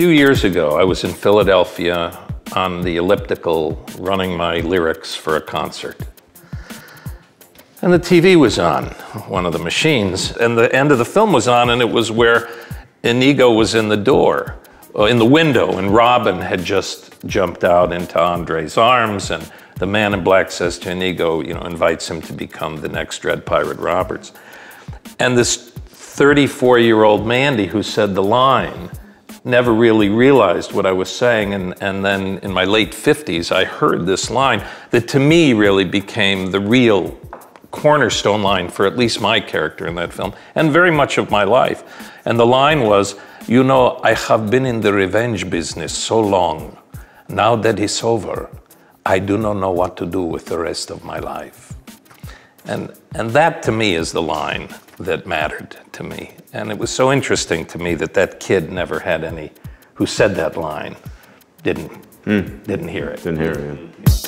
few years ago, I was in Philadelphia on the elliptical running my lyrics for a concert. And the TV was on, one of the machines, and the end of the film was on, and it was where Inigo was in the door, uh, in the window, and Robin had just jumped out into Andre's arms, and the man in black says to Inigo, you know, invites him to become the next Dread Pirate Roberts. And this 34 year old Mandy who said the line never really realized what I was saying. And, and then in my late 50s, I heard this line that to me really became the real cornerstone line for at least my character in that film and very much of my life. And the line was, You know, I have been in the revenge business so long. Now that it's over, I do not know what to do with the rest of my life. And, and that to me is the line that mattered to me. And it was so interesting to me that that kid never had any, who said that line, didn't, hmm. didn't hear it. Didn't hear it. yeah.